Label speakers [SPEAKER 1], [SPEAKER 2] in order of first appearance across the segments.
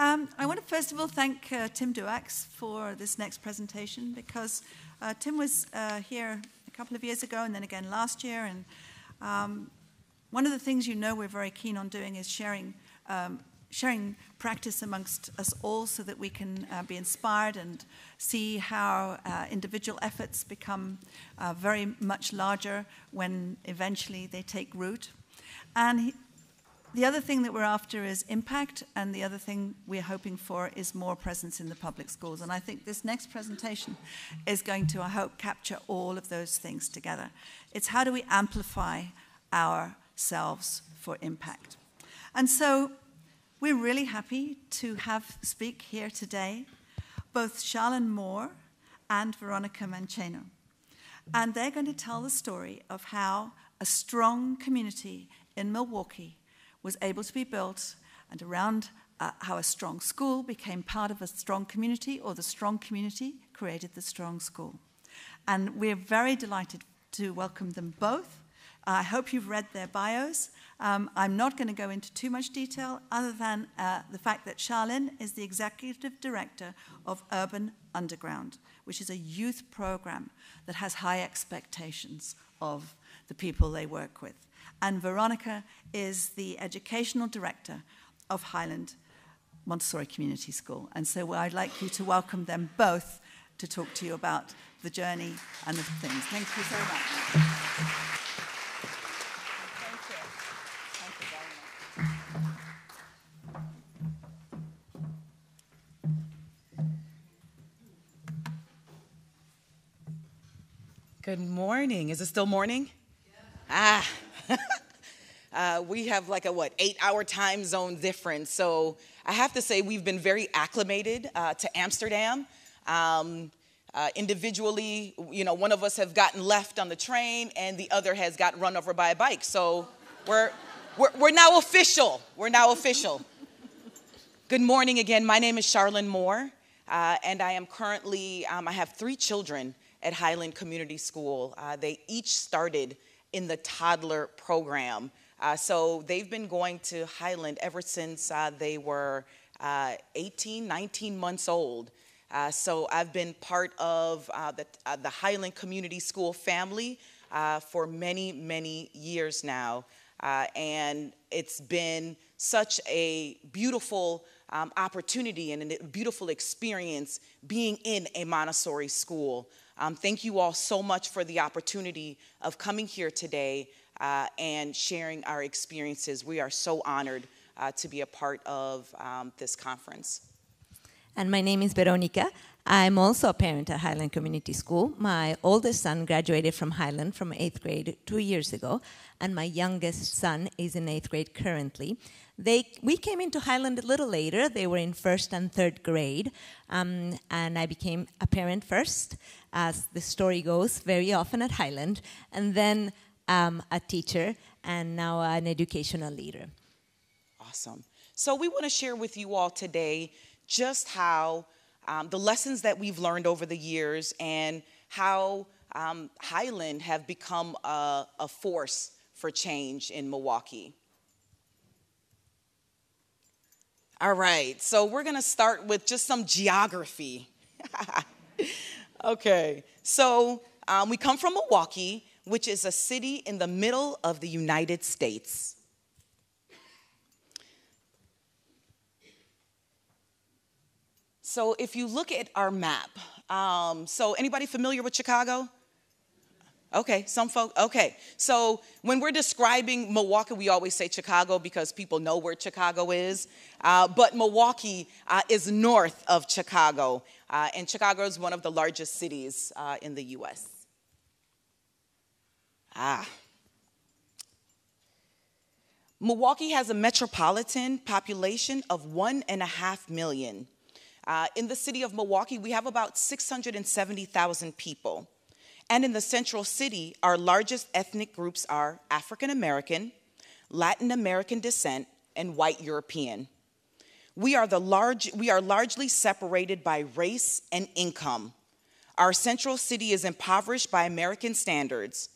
[SPEAKER 1] Um, I want to first of all thank uh, Tim Duax for this next presentation because uh, Tim was uh, here a couple of years ago and then again last year. And um, one of the things you know we're very keen on doing is sharing um, sharing practice amongst us all so that we can uh, be inspired and see how uh, individual efforts become uh, very much larger when eventually they take root. And he, the other thing that we're after is impact, and the other thing we're hoping for is more presence in the public schools. And I think this next presentation is going to, I hope, capture all of those things together. It's how do we amplify ourselves for impact. And so we're really happy to have speak here today both Sharlen Moore and Veronica Mancheno. And they're going to tell the story of how a strong community in Milwaukee was able to be built and around uh, how a strong school became part of a strong community or the strong community created the strong school. And we're very delighted to welcome them both. I hope you've read their bios. Um, I'm not going to go into too much detail other than uh, the fact that Sharlen is the executive director of Urban Underground, which is a youth program that has high expectations of the people they work with. And Veronica is the educational director of Highland Montessori Community School. And so I'd like you to welcome them both to talk to you about the journey and the things. Thank you so much.
[SPEAKER 2] Good morning. Is it still morning? Ah. uh, we have like a what, eight hour time zone difference. So I have to say, we've been very acclimated uh, to Amsterdam. Um, uh, individually, you know, one of us have gotten left on the train and the other has got run over by a bike. So we're, we're, we're now official. We're now official. Good morning again. My name is Sharlen Moore, uh, and I am currently, um, I have three children at Highland Community School. Uh, they each started in the toddler program. Uh, so they've been going to Highland ever since uh, they were uh, 18, 19 months old. Uh, so I've been part of uh, the, the, Highland Community School family for many, many years now. and it's been such a beautiful um, opportunity and a beautiful experience being in a Montessori school. Um, thank you all so much for the opportunity of coming here today uh, and sharing our experiences. We are so honored uh, to be a part of um, this conference.
[SPEAKER 3] And my name is Veronica. I'm also a parent at Highland Community School. My oldest son graduated from Highland from eighth grade two years ago, and my youngest son is in eighth grade currently. They, we came into Highland a little later. They were in first and third grade, um, and I became a parent first, as the story goes very often at Highland, and then um, a teacher, and now an educational leader.
[SPEAKER 2] Awesome. So we want to share with you all today just how um, the lessons that we've learned over the years and how um, Highland have become a, a force for change in Milwaukee. All right, so we're gonna start with just some geography. okay, so um, we come from Milwaukee, which is a city in the middle of the United States. So if you look at our map, um, so anybody familiar with Chicago? Okay, some folk. Okay, so when we're describing Milwaukee, we always say Chicago because people know where Chicago is. Uh, but Milwaukee uh, is north of Chicago, uh, and Chicago is one of the largest cities uh, in the U.S. Ah. Milwaukee has a metropolitan population of one and a half million. Uh, in the city of Milwaukee, we have about 670,000 people. And in the central city, our largest ethnic groups are African American, Latin American descent, and white European. We are, the large, we are largely separated by race and income. Our central city is impoverished by American standards.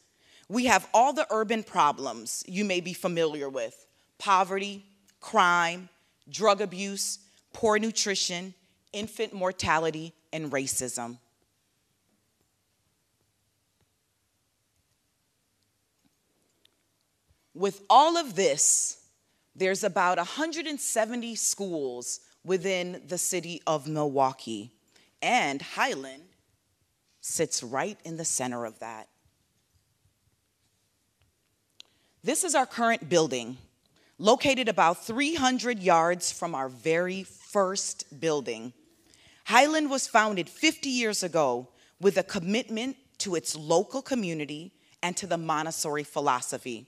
[SPEAKER 2] We have all the urban problems you may be familiar with poverty, crime, drug abuse, poor nutrition, infant mortality, and racism. With all of this, there's about 170 schools within the city of Milwaukee, and Highland sits right in the center of that. This is our current building, located about 300 yards from our very first building. Highland was founded 50 years ago with a commitment to its local community and to the Montessori philosophy.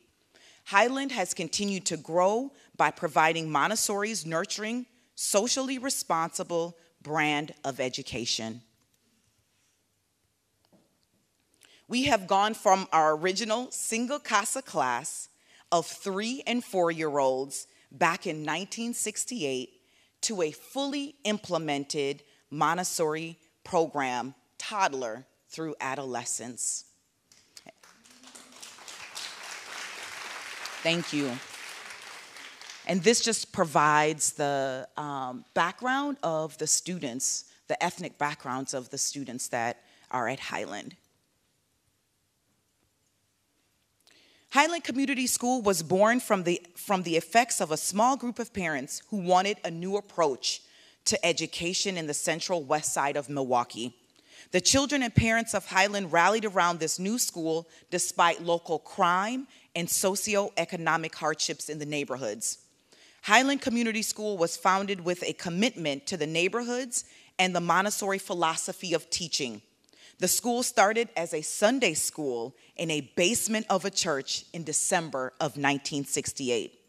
[SPEAKER 2] Highland has continued to grow by providing Montessori's nurturing, socially responsible brand of education. We have gone from our original single casa class of three and four year olds back in 1968 to a fully implemented Montessori program, toddler through adolescence. Thank you. And this just provides the um, background of the students, the ethnic backgrounds of the students that are at Highland. Highland Community School was born from the, from the effects of a small group of parents who wanted a new approach to education in the central west side of Milwaukee. The children and parents of Highland rallied around this new school despite local crime and socioeconomic hardships in the neighborhoods. Highland Community School was founded with a commitment to the neighborhoods and the Montessori philosophy of teaching. The school started as a Sunday school in a basement of a church in December of 1968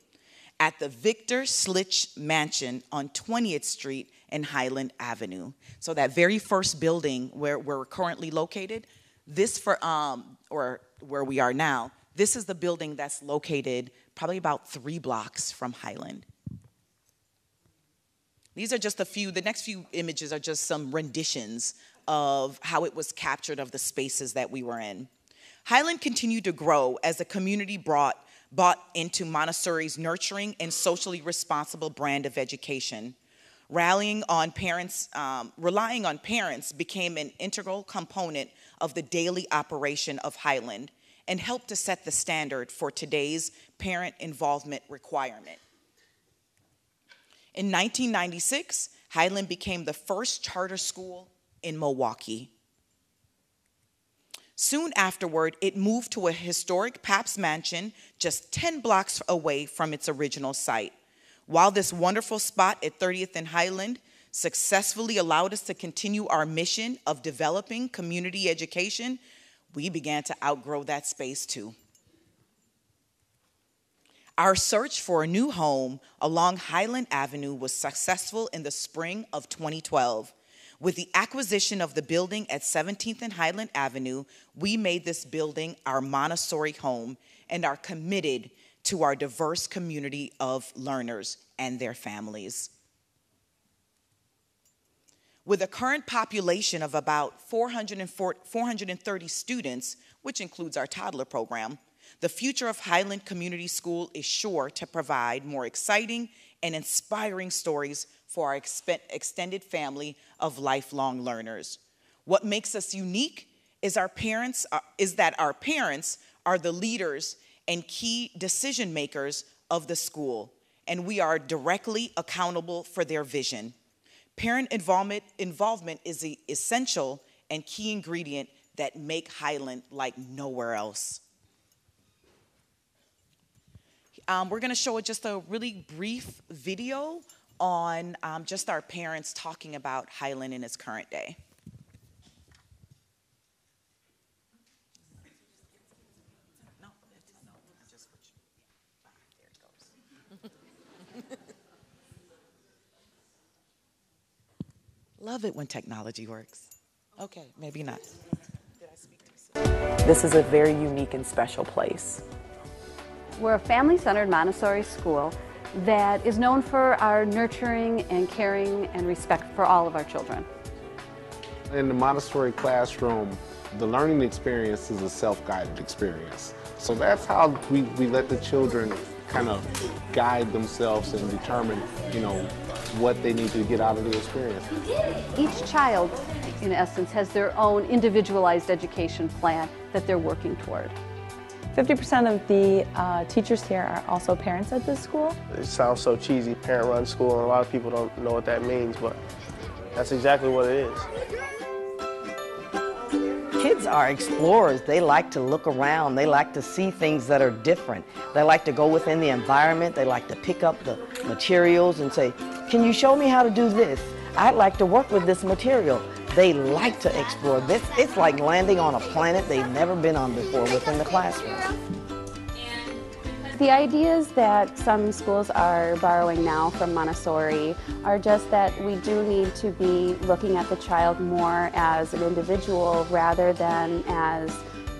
[SPEAKER 2] at the Victor Schlitz Mansion on 20th Street and Highland Avenue. So that very first building where we're currently located, this for um or where we are now, this is the building that's located probably about three blocks from Highland. These are just a few, the next few images are just some renditions of how it was captured of the spaces that we were in. Highland continued to grow as the community brought, bought into Montessori's nurturing and socially responsible brand of education. Rallying on parents, um, relying on parents became an integral component of the daily operation of Highland and helped to set the standard for today's parent involvement requirement. In 1996, Highland became the first charter school in Milwaukee. Soon afterward, it moved to a historic Pabst mansion just 10 blocks away from its original site. While this wonderful spot at 30th and Highland successfully allowed us to continue our mission of developing community education, we began to outgrow that space too. Our search for a new home along Highland Avenue was successful in the spring of 2012. With the acquisition of the building at 17th and Highland Avenue, we made this building our Montessori home and are committed to our diverse community of learners and their families. With a current population of about 430 students, which includes our toddler program, the future of Highland Community School is sure to provide more exciting and inspiring stories for our extended family of lifelong learners. What makes us unique is our parents uh, is that our parents are the leaders and key decision makers of the school, and we are directly accountable for their vision. Parent involvement, involvement is the essential and key ingredient that make Highland like nowhere else. Um, we're going to show just a really brief video on um, just our parents talking about Highland in its current day. Love it when technology works. Okay, maybe not.
[SPEAKER 4] This is a very unique and special place.
[SPEAKER 5] We're a family-centered Montessori school that is known for our nurturing and caring and respect for all of our children.
[SPEAKER 6] In the Montessori classroom, the learning experience is a self-guided experience. So that's how we, we let the children kind of guide themselves and determine, you know, what they need to get out of the experience.
[SPEAKER 5] Each child, in essence, has their own individualized education plan that they're working toward.
[SPEAKER 7] 50% of the uh, teachers here are also parents at this school.
[SPEAKER 8] It sounds so cheesy, parent-run school, and a lot of people don't know what that means, but that's exactly what it is.
[SPEAKER 9] Kids are explorers. They like to look around. They like to see things that are different. They like to go within the environment. They like to pick up the materials and say, can you show me how to do this? I'd like to work with this material. They like to explore. This it's like landing on a planet they've never been on before within the classroom.
[SPEAKER 5] The ideas that some schools are borrowing now from Montessori are just that we do need to be looking at the child more as an individual rather than as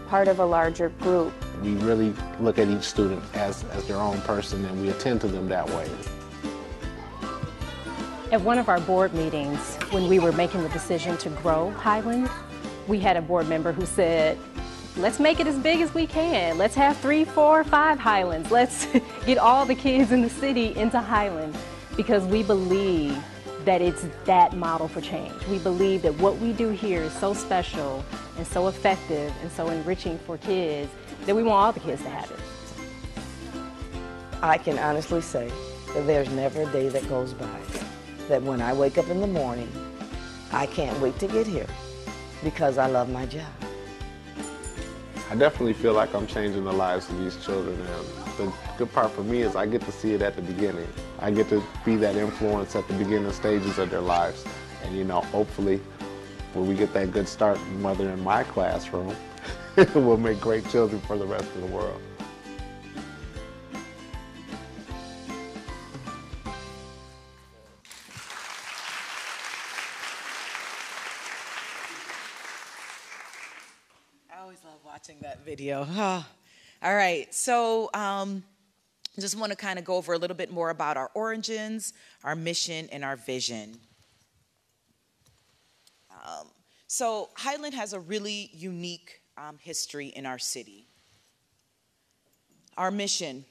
[SPEAKER 5] part of a larger group.
[SPEAKER 6] We really look at each student as, as their own person and we attend to them that way.
[SPEAKER 10] At one of our board meetings, when we were making the decision to grow Highland, we had a board member who said, let's make it as big as we can. Let's have three, four, five Highlands. Let's get all the kids in the city into Highland because we believe that it's that model for change. We believe that what we do here is so special and so effective and so enriching for kids that we want all the kids to have it.
[SPEAKER 9] I can honestly say that there's never a day that goes by that when I wake up in the morning, I can't wait to get here because I love my job.
[SPEAKER 6] I definitely feel like I'm changing the lives of these children and the good part for me is I get to see it at the beginning. I get to be that influence at the beginning stages of their lives. And you know, hopefully when we get that good start mother in my classroom, we'll make great children for the rest of the world.
[SPEAKER 2] Video. Oh. All right, so um, just want to kind of go over a little bit more about our origins, our mission, and our vision. Um, so Highland has a really unique um, history in our city. Our mission,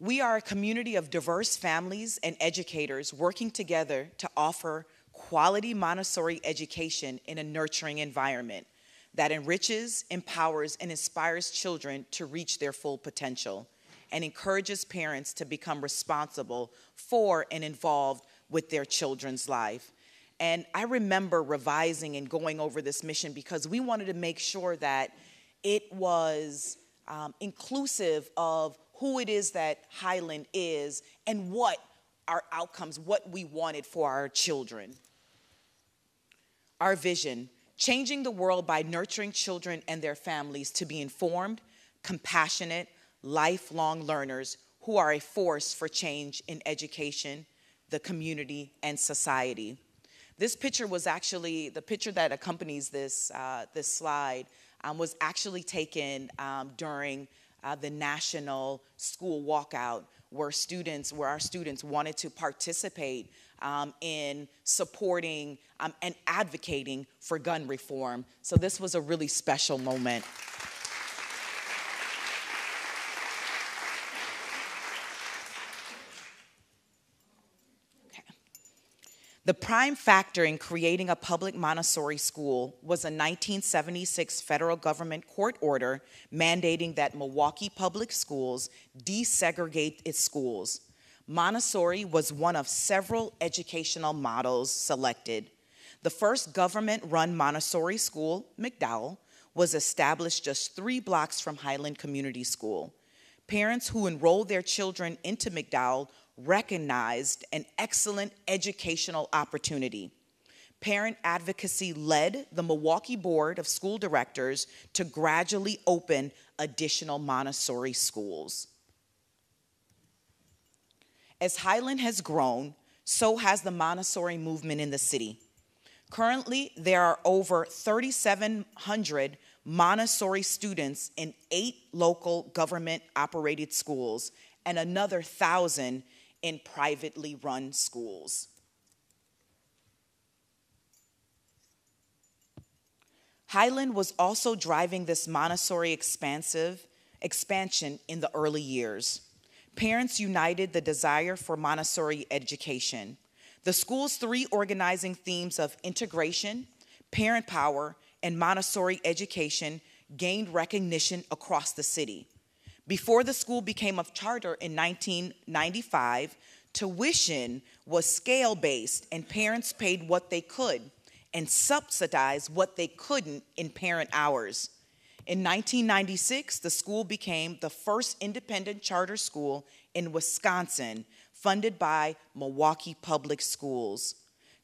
[SPEAKER 2] we are a community of diverse families and educators working together to offer quality Montessori education in a nurturing environment that enriches, empowers, and inspires children to reach their full potential and encourages parents to become responsible for and involved with their children's life. And I remember revising and going over this mission because we wanted to make sure that it was um, inclusive of who it is that Highland is and what our outcomes, what we wanted for our children. Our vision changing the world by nurturing children and their families to be informed, compassionate, lifelong learners who are a force for change in education, the community, and society. This picture was actually, the picture that accompanies this, uh, this slide um, was actually taken um, during uh, the national school walkout where students, where our students wanted to participate um, in supporting um, and advocating for gun reform. So this was a really special moment. The prime factor in creating a public Montessori school was a 1976 federal government court order mandating that Milwaukee Public Schools desegregate its schools. Montessori was one of several educational models selected. The first government run Montessori school, MacDowell, was established just three blocks from Highland Community School. Parents who enrolled their children into MacDowell recognized an excellent educational opportunity. Parent advocacy led the Milwaukee Board of School Directors to gradually open additional Montessori schools. As Highland has grown, so has the Montessori movement in the city. Currently, there are over 3,700 Montessori students in eight local government operated schools and another thousand in privately run schools. Highland was also driving this Montessori expansive expansion in the early years. Parents united the desire for Montessori education. The school's three organizing themes of integration, parent power, and Montessori education gained recognition across the city. Before the school became a charter in 1995, tuition was scale based and parents paid what they could and subsidized what they couldn't in parent hours. In 1996, the school became the first independent charter school in Wisconsin funded by Milwaukee Public Schools.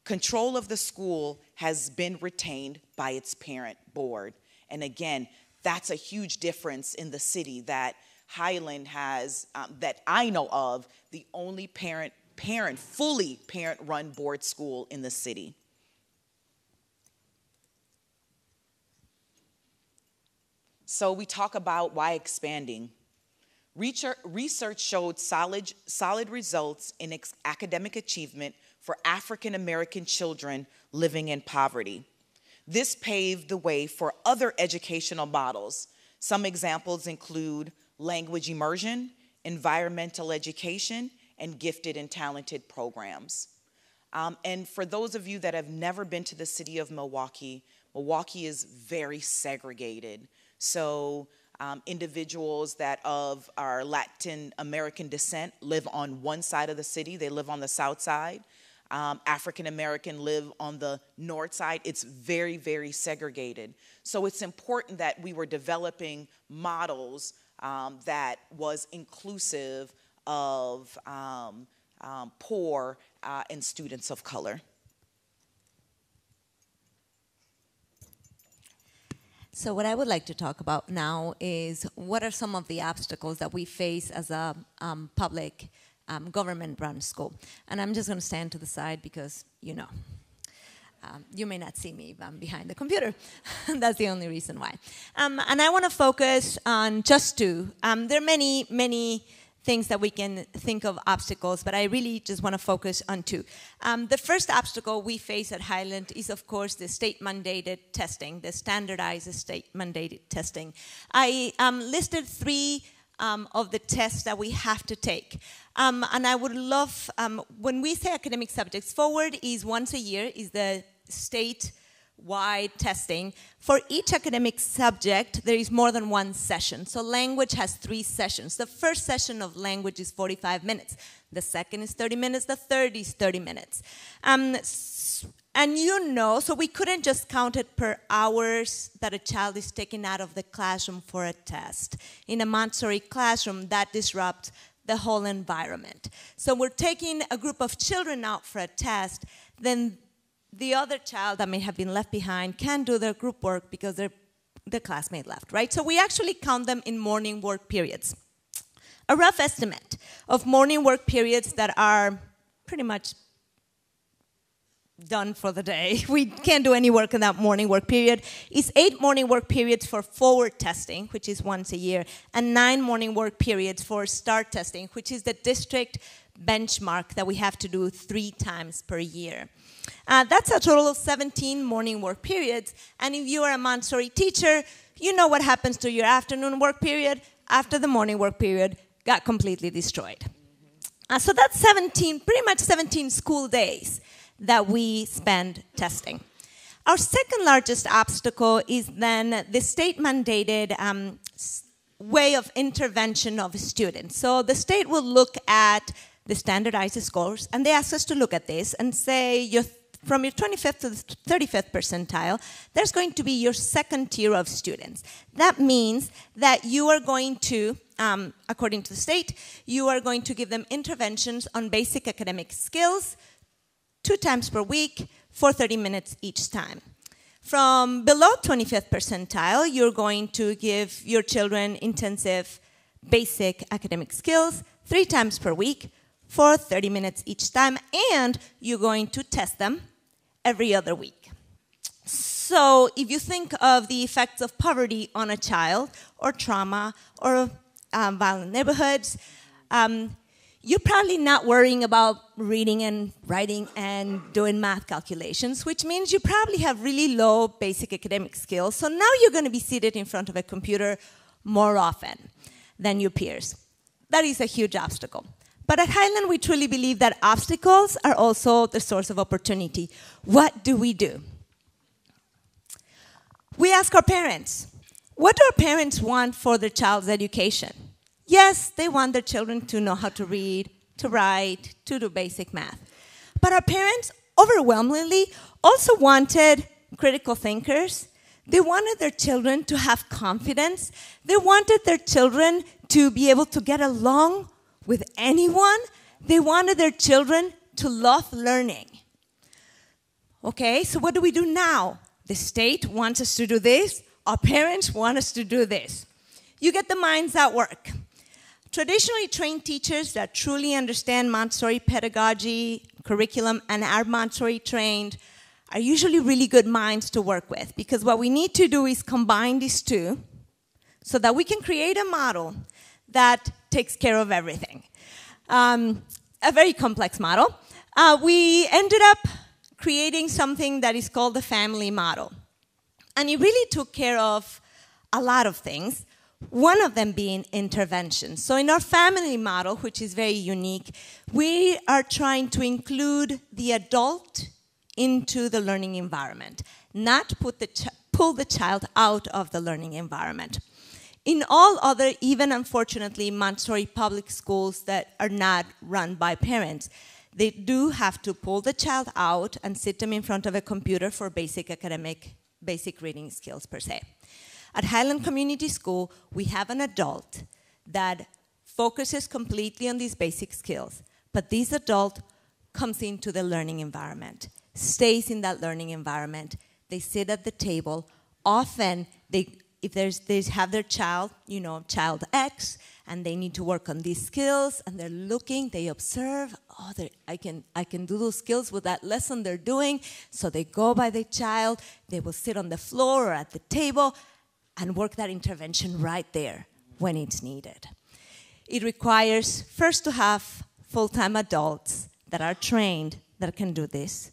[SPEAKER 2] Control of the school has been retained by its parent board. And again, that's a huge difference in the city that Highland has, um, that I know of, the only parent, parent, fully parent run board school in the city. So we talk about why expanding. Research showed solid, solid results in academic achievement for African American children living in poverty. This paved the way for other educational models. Some examples include language immersion, environmental education, and gifted and talented programs. Um, and for those of you that have never been to the city of Milwaukee, Milwaukee is very segregated. So um, individuals that of our Latin American descent live on one side of the city, they live on the south side. Um, African American live on the north side. It's very, very segregated. So it's important that we were developing models um, that was inclusive of um, um poor uh, and students of color.
[SPEAKER 3] So, what I would like to talk about now is what are some of the obstacles that we face as a um, public um, government run school. And I'm just going to stand to the side because, you know, um, you may not see me if I'm behind the computer. That's the only reason why. Um, and I want to focus on just two. Um, there are many, many things that we can think of obstacles, but I really just want to focus on two. Um, the first obstacle we face at Highland is, of course, the state mandated testing, the standardized state mandated testing. I um, listed three um, of the tests that we have to take. Um, and I would love, um, when we say academic subjects, forward is once a year, is the state wide testing. For each academic subject, there is more than one session. So language has three sessions. The first session of language is 45 minutes. The second is 30 minutes. The third is 30 minutes. Um, and you know, so we couldn't just count it per hours that a child is taken out of the classroom for a test. In a Montessori classroom, that disrupts the whole environment. So we're taking a group of children out for a test, then the other child that may have been left behind can do their group work because their, the classmate left, right? So we actually count them in morning work periods. A rough estimate of morning work periods that are pretty much done for the day. We can't do any work in that morning work period. Is eight morning work periods for forward testing, which is once a year, and nine morning work periods for start testing, which is the district benchmark that we have to do three times per year. Uh, that's a total of 17 morning work periods. And if you are a Montessori teacher, you know what happens to your afternoon work period after the morning work period got completely destroyed. Uh, so that's 17, pretty much 17 school days that we spend testing. Our second largest obstacle is then the state mandated um, way of intervention of students. So the state will look at the standardized scores, and they ask us to look at this and say from your 25th to the 35th percentile, there's going to be your second tier of students. That means that you are going to, um, according to the state, you are going to give them interventions on basic academic skills two times per week for 30 minutes each time. From below 25th percentile, you're going to give your children intensive basic academic skills three times per week for 30 minutes each time, and you're going to test them every other week. So, if you think of the effects of poverty on a child, or trauma, or um, violent neighborhoods, um, you're probably not worrying about reading and writing and doing math calculations, which means you probably have really low basic academic skills. So now you're going to be seated in front of a computer more often than your peers. That is a huge obstacle. But at Highland, we truly believe that obstacles are also the source of opportunity. What do we do? We ask our parents, what do our parents want for their child's education? Yes, they want their children to know how to read, to write, to do basic math. But our parents overwhelmingly also wanted critical thinkers. They wanted their children to have confidence. They wanted their children to be able to get along with anyone. They wanted their children to love learning. Okay, so what do we do now? The state wants us to do this, our parents want us to do this. You get the minds at work. Traditionally trained teachers that truly understand Montessori pedagogy, curriculum, and are Montessori trained are usually really good minds to work with because what we need to do is combine these two so that we can create a model that takes care of everything. Um, a very complex model. Uh, we ended up creating something that is called the family model. And it really took care of a lot of things, one of them being intervention. So, in our family model, which is very unique, we are trying to include the adult into the learning environment, not put the pull the child out of the learning environment. In all other, even unfortunately, Montessori public schools that are not run by parents, they do have to pull the child out and sit them in front of a computer for basic academic, basic reading skills per se. At Highland Community School, we have an adult that focuses completely on these basic skills, but this adult comes into the learning environment, stays in that learning environment. They sit at the table. Often, they, if there's, they have their child, you know, child X, and they need to work on these skills and they're looking they observe oh I, can, I can do those skills with that lesson they're doing. So they go by the child they will sit on the floor or at the table and work that intervention right there when it's needed. It requires first to have full-time adults that are trained that can do this.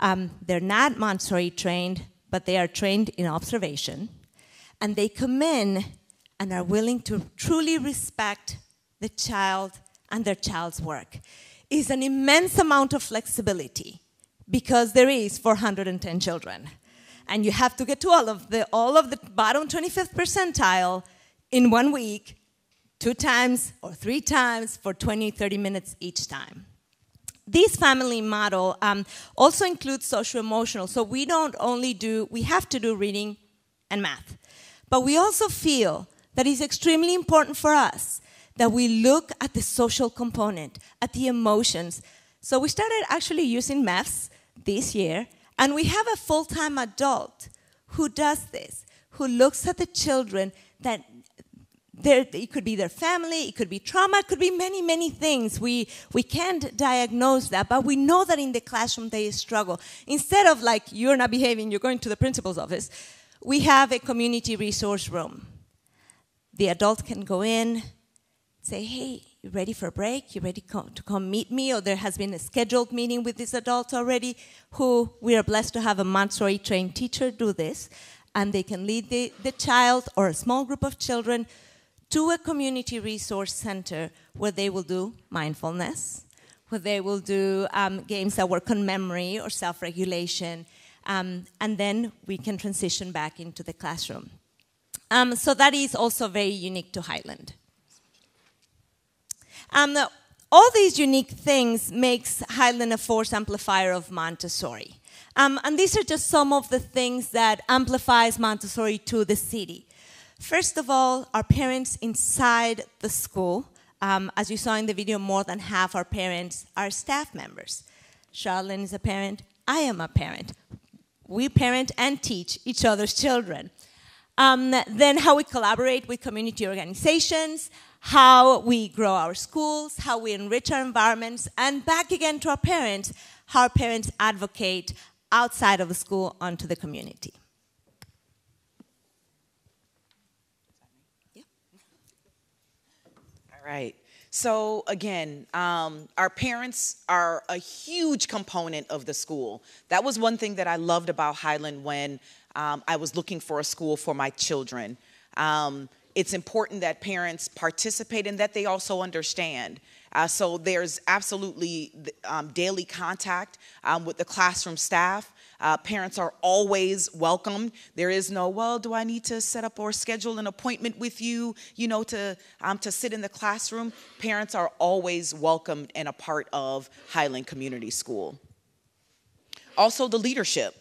[SPEAKER 3] Um, they're not montessori trained but they are trained in observation and they come in and are willing to truly respect the child and their child's work. Is an immense amount of flexibility because there is 410 children. And you have to get to all of the all of the bottom 25th percentile in one week two times or three times for 20 30 minutes each time. This family model um, also includes social emotional. So we don't only do we have to do reading and math but we also feel that it's extremely important for us that we look at the social component, at the emotions. So we started actually using maths this year, and we have a full time adult who does this, who looks at the children that there, it could be their family, it could be trauma, it could be many, many things. We, we can't diagnose that, but we know that in the classroom they struggle. Instead of like, you're not behaving, you're going to the principal's office, we have a community resource room the adult can go in, say, hey, you ready for a break? You ready to come meet me? Or there has been a scheduled meeting with this adult already who we are blessed to have a Montessori trained teacher do this. And they can lead the, the child or a small group of children to a community resource center where they will do mindfulness, where they will do um, games that work on memory or self regulation. Um, and then we can transition back into the classroom. Um, so that is also very unique to Highland. Um, all these unique things makes Highland a force amplifier of Montessori. Um, and these are just some of the things that amplifies Montessori to the city. First of all, our parents inside the school. Um, as you saw in the video, more than half our parents are staff members. Sharlen is a parent. I am a parent. We parent and teach each other's children. Um, then how we collaborate with community organizations, how we grow our schools, how we enrich our environments, and back again to our parents, how our parents advocate outside of the school onto the community.
[SPEAKER 2] All right. So again, um, our parents are a huge component of the school. That was one thing that I loved about Highland when um, I was looking for a school for my children. Um, it's important that parents participate and that they also understand. Uh, so there's absolutely um, daily contact um, with the classroom staff. Uh, parents are always welcome. There is no, well, do I need to set up or schedule an appointment with you, you know, to, um, to sit in the classroom? Parents are always welcomed and a part of Highland Community School. Also, the leadership.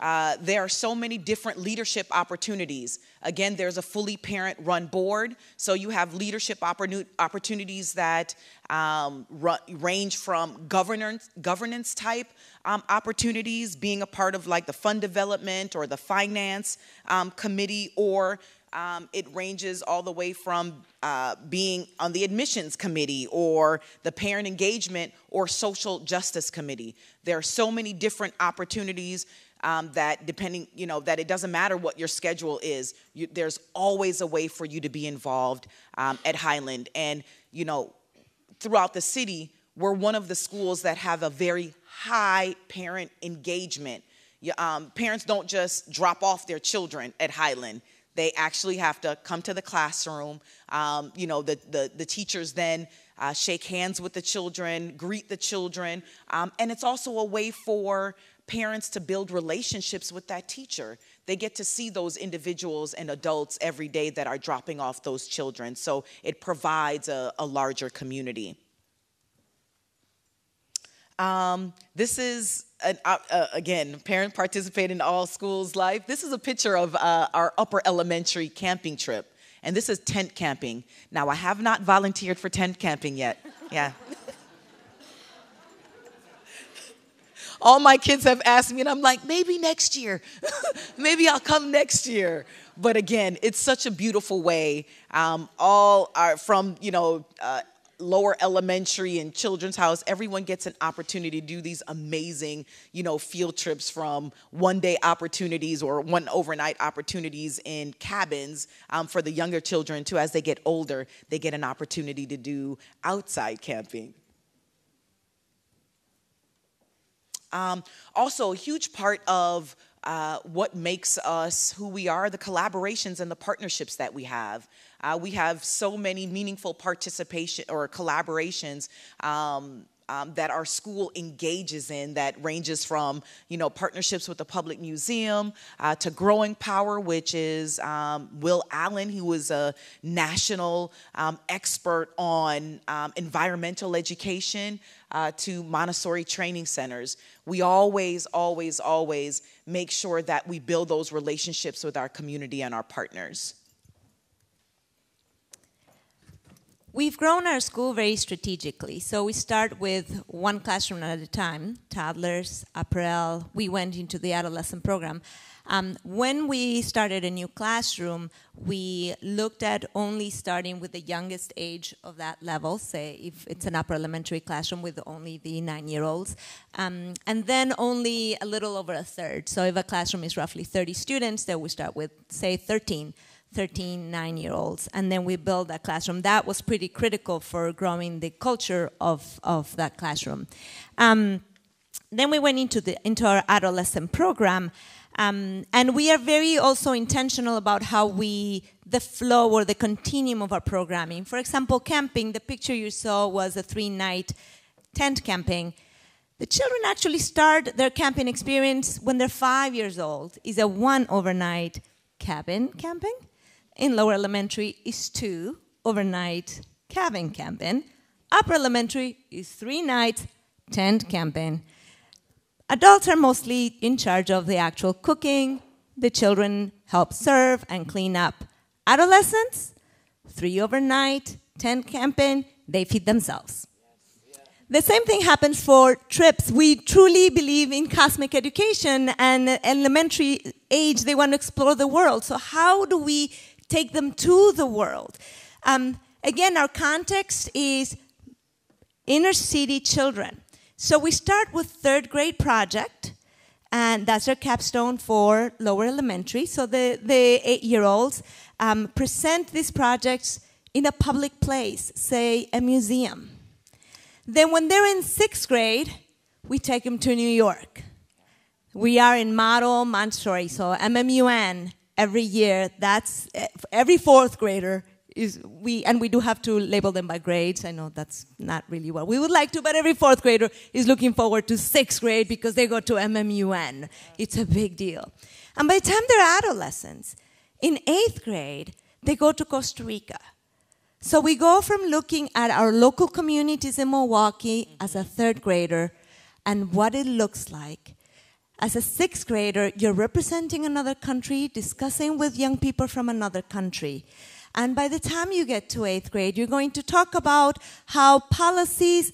[SPEAKER 2] Uh, there are so many different leadership opportunities. Again, there's a fully parent run board, so you have leadership opportunities that um, range from governance, governance type um, opportunities, being a part of like the fund development or the finance um, committee, or um, it ranges all the way from uh, being on the admissions committee or the parent engagement or social justice committee. There are so many different opportunities um, that depending, you know, that it doesn't matter what your schedule is, you, there's always a way for you to be involved um, at Highland. And, you know, throughout the city, we're one of the schools that have a very high parent engagement. Um, parents don't just drop off their children at Highland. They actually have to come to the classroom. Um, you know, the, the, the teachers then uh, shake hands with the children, greet the children. Um, and it's also a way for parents to build relationships with that teacher. They get to see those individuals and adults every day that are dropping off those children. So it provides a, a larger community. Um, this is, an, uh, uh, again, parent participate in all schools life. This is a picture of uh, our upper elementary camping trip. And this is tent camping. Now, I have not volunteered for tent camping yet. Yeah. all my kids have asked me, and I'm like, maybe next year. maybe I'll come next year. But again, it's such a beautiful way. Um, all are from, you know, uh, lower elementary and children's house everyone gets an opportunity to do these amazing you know field trips from one day opportunities or one overnight opportunities in cabins um, for the younger children to as they get older they get an opportunity to do outside camping Um, also, a huge part of uh, what makes us who we are, the collaborations and the partnerships that we have. Uh, we have so many meaningful participation or collaborations um, um, that our school engages in that ranges from you know partnerships with the public museum uh, to growing power which is um, will allen who was a national um, expert on um, environmental education uh, to montessori training centers we always always always make sure that we build those relationships with our community and our partners We've grown our school very strategically. So we start with one classroom at a time, toddlers, apparel. We went into the adolescent program. Um, when we started a new classroom, we looked at only starting with the youngest age of that level, say if it's an upper elementary classroom with only the nine-year-olds, um, and then only a little over a third. So if a classroom is roughly 30 students, then we start with, say, 13 13, nine year olds. And then we build that classroom. That was pretty critical for growing the culture of, of that classroom. Um, then we went into, the, into our adolescent program. Um, and we are very also intentional about how we, the flow or the continuum of our programming. For example, camping, the picture you saw was a three night tent camping. The children actually start their camping experience when they're five years old. Is a one overnight cabin camping in lower elementary is two overnight cabin camping. Upper elementary is three nights tent camping. Adults are mostly in charge of the actual cooking. The children help serve and clean up. Adolescents, three overnight, tent camping, they feed themselves. The same thing happens for trips. We truly believe in cosmic education and elementary age, they want to explore the world. So, how do we take them to the world. Um, again, our context is inner city children. So we start with third grade project, and that's our capstone for lower elementary. So the, the eight year olds um, present these projects in a public place, say a museum. Then, when they're in sixth grade, we take them to New York. We are in Model Montessori, so MMUN,
[SPEAKER 3] every year, that's eh, every fourth grader is we and we do have to label them by grades. I know that's not really what we would like to, but every fourth grader is looking forward to sixth grade because they go to MMUN. It's a big deal. And by the time they're adolescents, in eighth grade, they go to Costa Rica. So we go from looking at our local communities in Milwaukee as a third grader and what it looks like. As a sixth grader, you're representing another country, discussing with young people from another country. And by the time you get to eighth grade, you're going to talk about how policies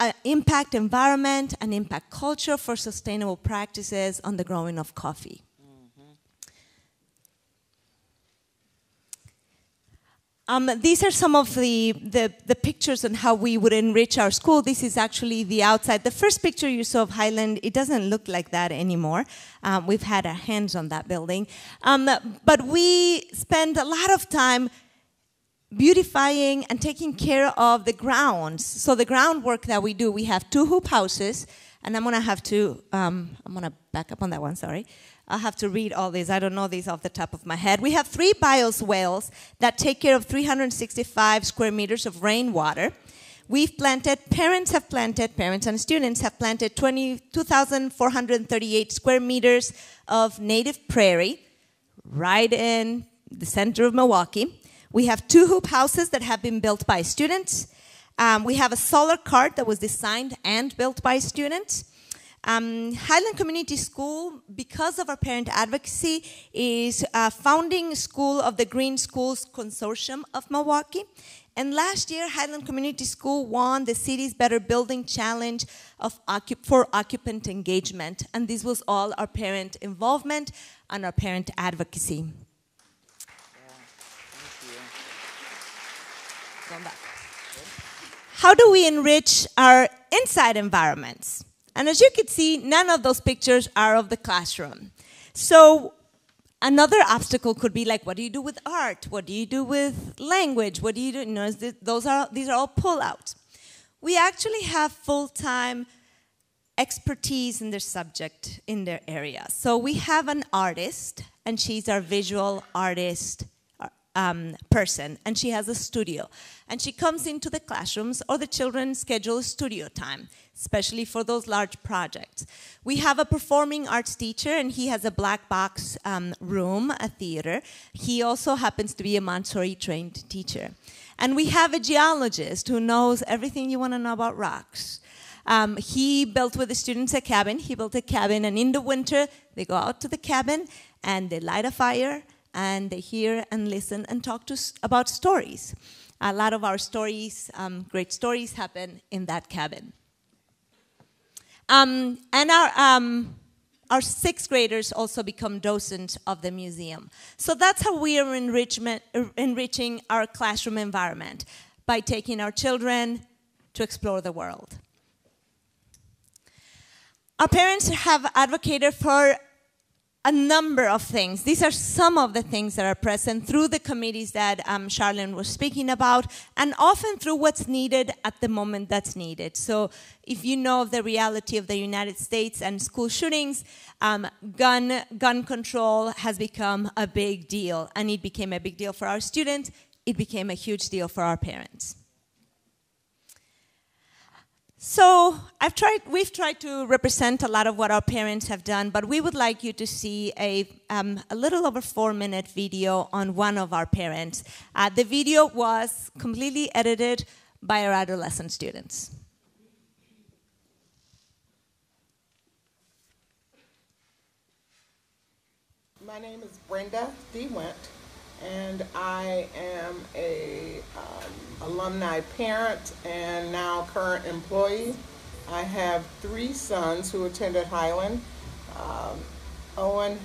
[SPEAKER 3] uh, impact environment and impact culture for sustainable practices on the growing of coffee. Um, these are some of the, the, the, pictures on how we would enrich our school. This is actually the outside. The first picture you saw of Highland, it doesn't look like that anymore. Um, we've had our hands on that building. Um, but we spend a lot of time beautifying and taking care of the grounds. So the groundwork that we do, we have two hoop houses, and I'm gonna have to, um, I'm gonna back up on that one, sorry. I'll have to read all these. I don't know these off the top of my head. We have three bioswales that take care of 365 square meters of rainwater. We've planted, parents have planted, parents and students have planted 22,438 square meters of native prairie right in the center of Milwaukee. We have two hoop houses that have been built by students. Um, we have a solar cart that was designed and built by students. Um, Highland Community School, because of our parent advocacy, is a founding school of the Green Schools Consortium of Milwaukee. And last year, Highland Community School won the city's Better Building Challenge for occupant engagement. And this was all our parent involvement and our parent advocacy. Yeah, How do we enrich our inside environments? And as you can see, none of those pictures are of the classroom. So another obstacle could be like, what do you do with art? What do you do with language? What do you do? You know, those are, these are all pullouts. We actually have full-time expertise in their subject, in their area. So we have an artist, and she's our visual artist um, person, and she has a studio. And she comes into the classrooms, or the children schedule studio time especially for those large projects. We have a performing arts teacher, and he has a black box um, room, a theater. He also happens to be a Montessori trained teacher. And we have a geologist who knows everything you want to know about rocks. Um, he built with the students a cabin. He built a cabin, and in the winter, they go out to the cabin and they light a fire and they hear and listen and talk to about stories. A lot of our stories, um, great stories, happen in that cabin. Um, and our, um, our sixth graders also become docents of the museum. So that's how we are enriching our classroom environment, by taking our children to explore the world. Our parents have advocated for a number of things. These are some of the things that are present through the committees that um, Sharlen was speaking about, and often through what's needed at the moment that's needed. So, if you know of the reality of the United States and school shootings, um, gun gun control has become a big deal, and it became a big deal for our students. It became a huge deal for our parents. So I've tried, we've tried to represent a lot of what our parents have done, but we would like you to see a, um, a little over four minute video on one of our parents. Uh, the video was completely edited by our adolescent students.
[SPEAKER 11] My name is Brenda DeWent and I am a um, alumni parent and now current employee. I have three sons who attended Highland, um, Owen,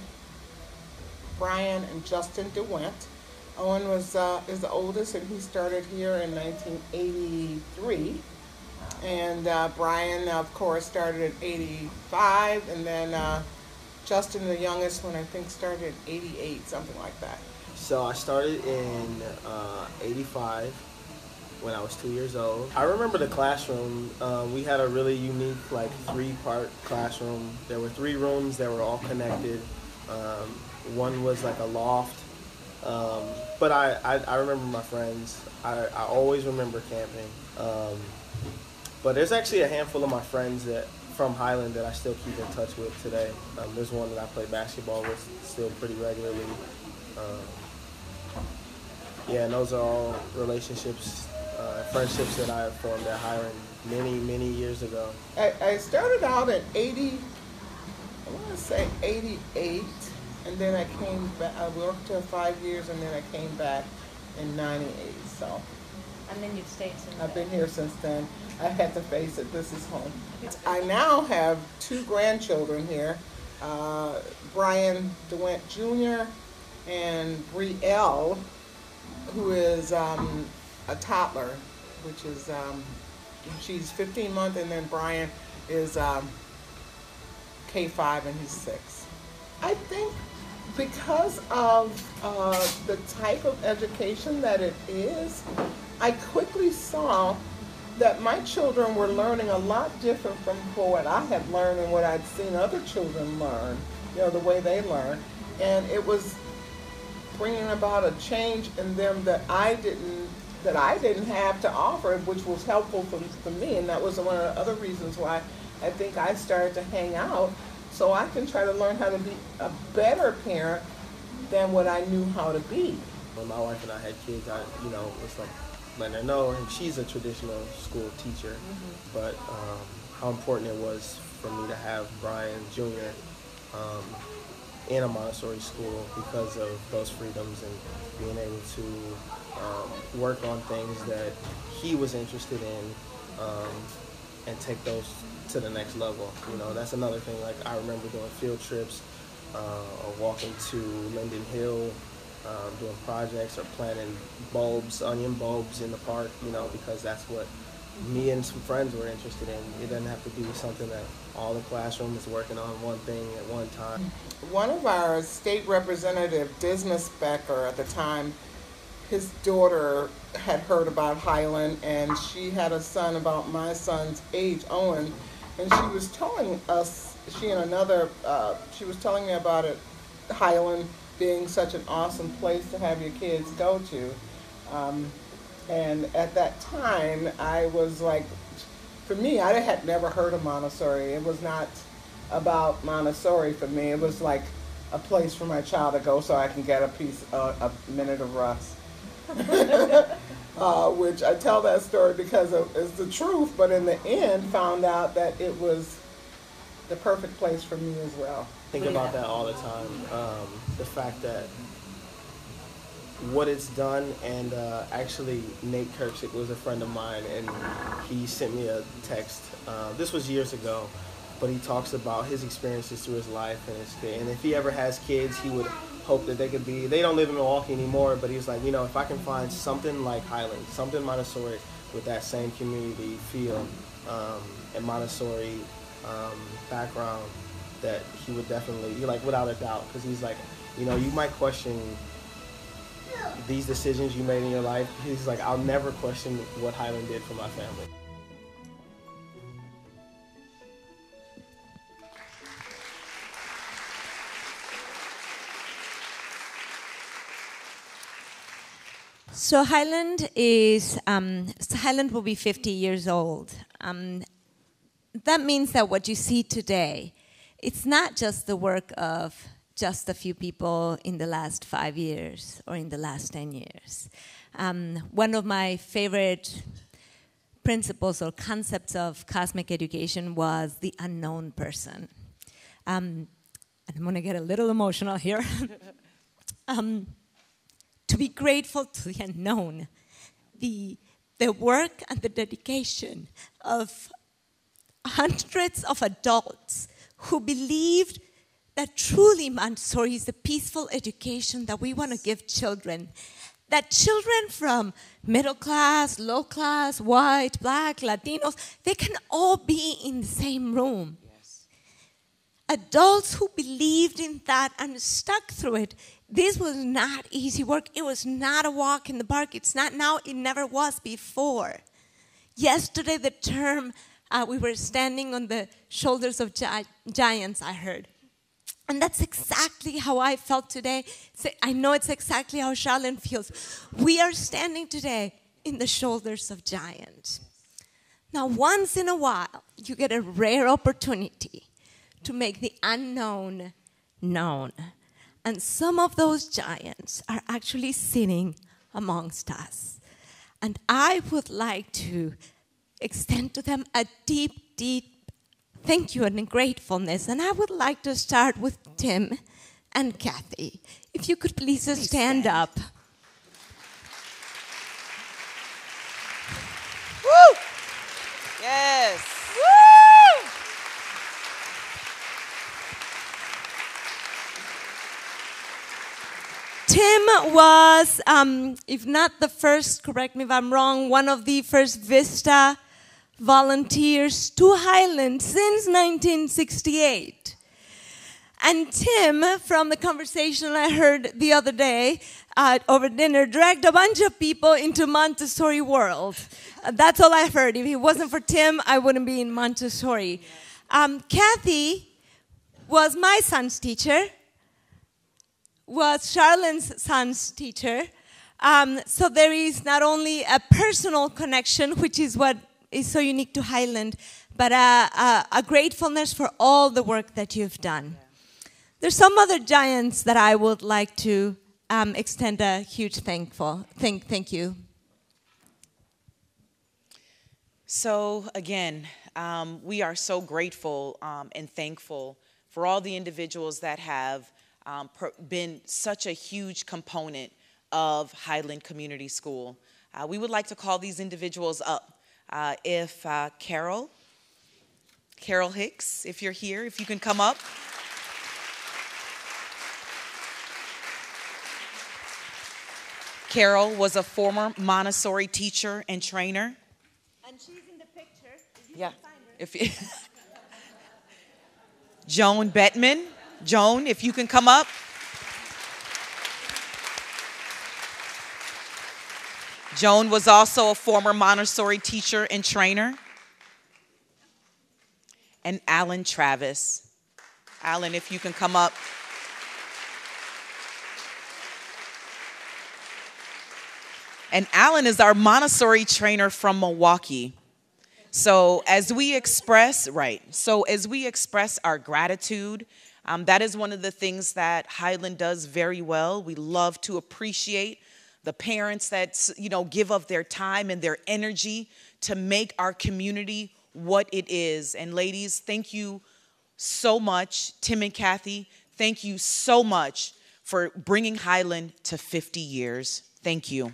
[SPEAKER 11] Brian, and Justin DeWent. Owen was uh, is the oldest, and he started here in 1983. And uh, Brian, of course, started in 85, and then uh, Justin, the youngest one, I think started in 88, something like that.
[SPEAKER 12] So I started in uh, 85 when I was two years old. I remember the classroom. Um, we had a really unique, like, three-part classroom. There were three rooms that were all connected. Um, one was like a loft. Um, but I, I, I remember my friends. I, I always remember camping. Um, but there's actually a handful of my friends that from Highland that I still keep in touch with today. Um, there's one that I play basketball with still pretty regularly. Um, yeah, and those are all relationships, uh, friendships that I formed at Highland many, many years ago.
[SPEAKER 11] I, I started out at 80, I want to say 88, and then I came back, I worked there five years, and then I came back in 98, so.
[SPEAKER 13] And then you've stayed since
[SPEAKER 11] I've been here since then. I had to face it, this is home. I now have two grandchildren here, uh, Brian DeWent Jr. and Brielle, who is um, a toddler, which is, um, she's 15 months, and then Brian is um, K5 and he's six. I think because of uh, the type of education that it is, I quickly saw that my children were learning a lot different from what I had learned and what I'd seen other children learn, you know, the way they learn. And it was bringing about a change in them that I didn't that I didn't have to offer, which was helpful for, for me. And that was one of the other reasons why I think I started to hang out so I can try to learn how to be a better parent than what I knew how to be.
[SPEAKER 12] When my wife and I had kids, I, you know, it's like letting her know, and she's a traditional school teacher, mm-hmm. but um, how important it was for me to have Brian Jr. Um, in a Montessori school because of those freedoms and being able to um, work on things that he was interested in um, and take those to the next level. You know, that's another thing. Like I remember doing field trips uh, or walking to Linden Hill um, doing projects or planting bulbs, onion bulbs in the park, you know, because that's what me and some friends were interested in. It doesn't have to be something that all the classroom is working on one thing at one time.
[SPEAKER 11] One of our state representative, Dismas Becker, at the time, his daughter had heard about Highland, and she had a son about my son's age, Owen, and she was telling us, she and another, uh, she was telling me about it, Highland, being such an awesome place to have your kids go to. Um, and at that time, I was like, for me, I had never heard of Montessori. It was not about Montessori for me. It was like a place for my child to go so I can get a piece, uh, a minute of rest. uh, which I tell that story because it's the truth, but in the end, found out that it was the perfect place for me as well
[SPEAKER 12] think about that all the time. Um, the fact that what it's done, and uh, actually Nate Kirksick was a friend of mine, and he sent me a text. Uh, this was years ago, but he talks about his experiences through his life and his. And if he ever has kids, he would hope that they could be. They don't live in Milwaukee anymore, but he's like, you know, if I can find something like Highland, something Montessori with that same community feel um, and Montessori um, background that he would definitely, like without a doubt, because he's like, you know, you might question these decisions you made in your life. He's like, I'll never question what Highland did for my family.
[SPEAKER 3] So Highland is um, Highland will be 50 years old. Um, that means that what you see today it's not just the work of just a few people in the last five years or in the last 10 years. Um, one of my favorite principles or concepts of cosmic education was the unknown person. Um, and I'm going to get a little emotional here. um, to be grateful to the unknown, the, the work and the dedication of hundreds of adults who believed that truly Montessori is the peaceful education that we want to give children. That children from middle class, low class, white, black, Latinos, they can all be in the same room. Yes. Adults who believed in that and stuck through it. This was not easy work. It was not a walk in the park. It's not now, it never was before. Yesterday, the term uh, we were standing on the shoulders of gi- giants, I heard. And that's exactly how I felt today. I know it's exactly how Sharlen feels. We are standing today in the shoulders of giants. Now, once in a while, you get a rare opportunity to make the unknown known. And some of those giants are actually sitting amongst us. And I would like to extend to them a deep, deep thank you and gratefulness. And I would like to start with Tim and Kathy. If you could please, please stand, stand up.
[SPEAKER 2] Woo! Yes.
[SPEAKER 3] Woo! Tim was, um, if not the first, correct me if I'm wrong, one of the first Vista volunteers to Highland since 1968. And Tim, from the conversation I heard the other day uh, over dinner, dragged a bunch of people into Montessori world. Uh, that's all I heard. If it wasn't for Tim, I wouldn't be in Montessori. Um, Kathy was my son's teacher was Sharlen's son's teacher. Um, so there is not only a personal connection, which is what is so unique to Highland, but a, a, a gratefulness for all the work that you've done. There's some other giants that I would like to um, extend a huge thankful thank thank you.
[SPEAKER 2] So again, um, we are so grateful um, and thankful for all the individuals that have um, been such a huge component of Highland Community School. Uh, we would like to call these individuals up. Uh, if uh, Carol, Carol Hicks, if you're here, if you can come up. Carol was a former Montessori teacher and trainer.
[SPEAKER 3] And she's in the picture.
[SPEAKER 2] yeah. If you Joan Bettman. Joan, if you can come up. Joan was also a former Montessori teacher and trainer. And Alan Travis. Alan, if you can come up. And Alan is our Montessori trainer from Milwaukee. So as we express, right, so as we express our gratitude um, that is one of the things that Highland does very well. We love to appreciate the parents that you know give up their time and their energy to make our community what it is. And ladies, thank you so much, Tim and Kathy. Thank you so much for bringing Highland to 50 years. Thank you.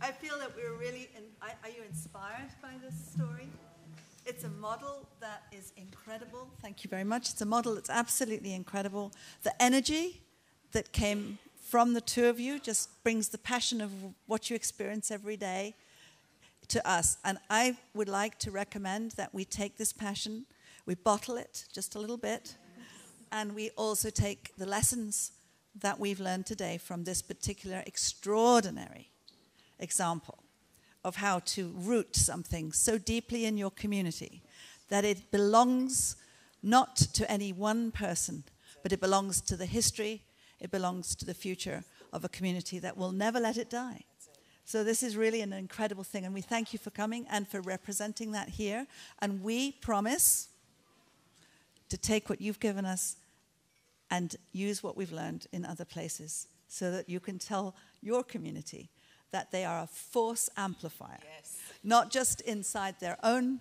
[SPEAKER 1] I feel that we're really, in, are you inspired by this story? It's a model that is incredible. Thank you very much. It's a model that's absolutely incredible. The energy that came from the two of you just brings the passion of what you experience every day to us. And I would like to recommend that we take this passion, we bottle it just a little bit, and we also take the lessons that we've learned today from this particular extraordinary example of how to root something so deeply in your community that it belongs not to any one person, but it belongs to the history it belongs to the future of a community that will never let it die. So this is really an incredible thing, and we thank you for coming and for representing that here. And we promise to take what you've given us and use what we've learned in other places so that you can tell your community that they are a force amplifier, yes. not just inside their own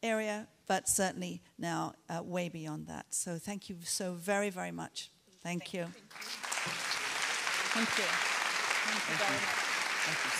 [SPEAKER 1] area, but certainly now uh, way beyond that. So thank you so very, very much. Thank, you. Thank you. Thank you very much.
[SPEAKER 2] Thank you